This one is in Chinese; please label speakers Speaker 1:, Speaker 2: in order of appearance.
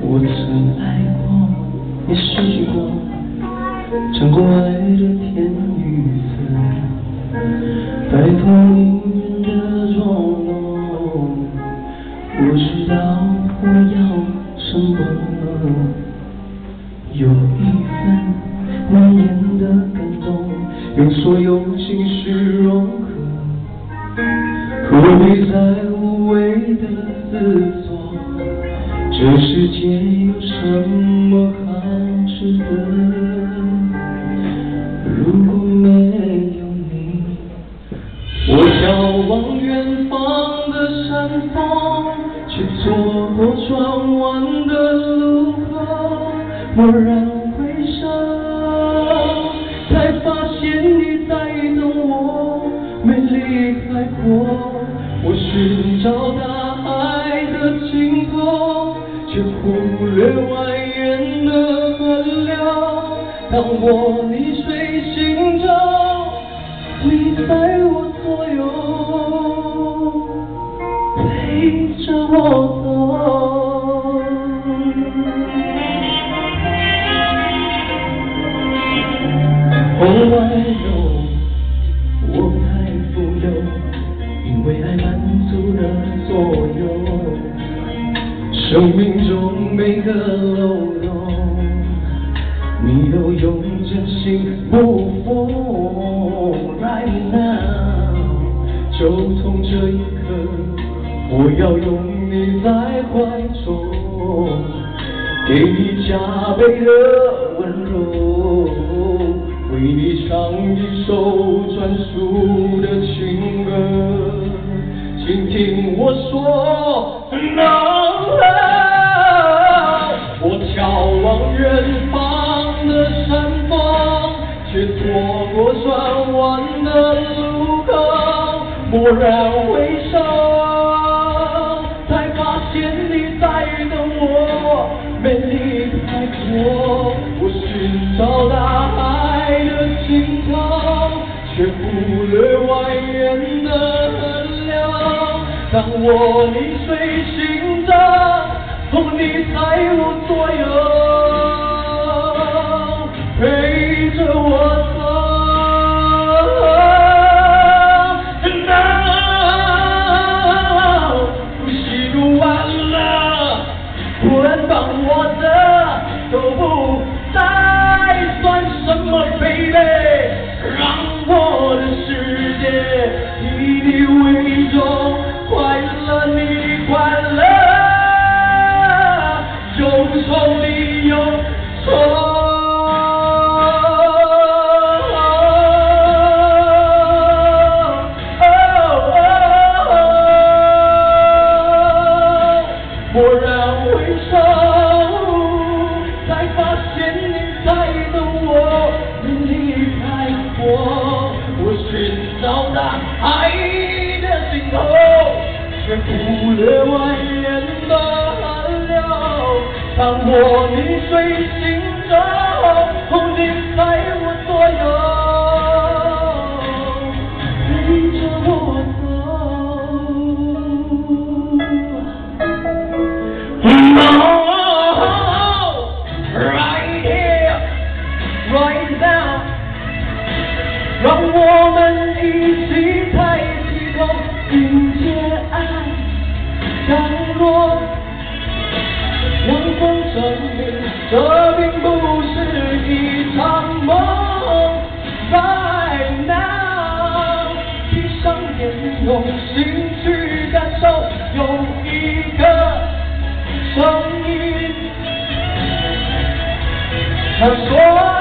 Speaker 1: 我曾爱过也失去过尝过爱的甜与涩摆脱命运的捉弄不知道我要什么有一份难言的感动用所有情绪融合何必在乎谓的自作？这世界有什么好值得？如果没有你，我眺望远方的山峰，却错过转弯的路口，蓦然回首。才发现你在等我没离开过我寻找大海的尽头，却忽略蜿蜒的河流。当我逆水行舟，你在我左右，陪着我生命中每个漏洞，你都用真心不负。Right now，就从这一刻，我要拥你在怀中，给你加倍的温柔。为你唱一首专属的情歌，请听我说。我眺望远方的山峰，却错过转弯的路口，蓦然回首，才发现你在等我，没离开过。我寻找大海的。尽头，却忽略蜿蜒的河流。当我逆水行舟，你在我左右，到达爱的尽头，却忽略蜿蜒的河流。当我逆水让我们一起抬起头，迎接爱降落。阳光证明，这并不是一场梦。Right now，闭上眼，用心去感受，有一个声音，他说。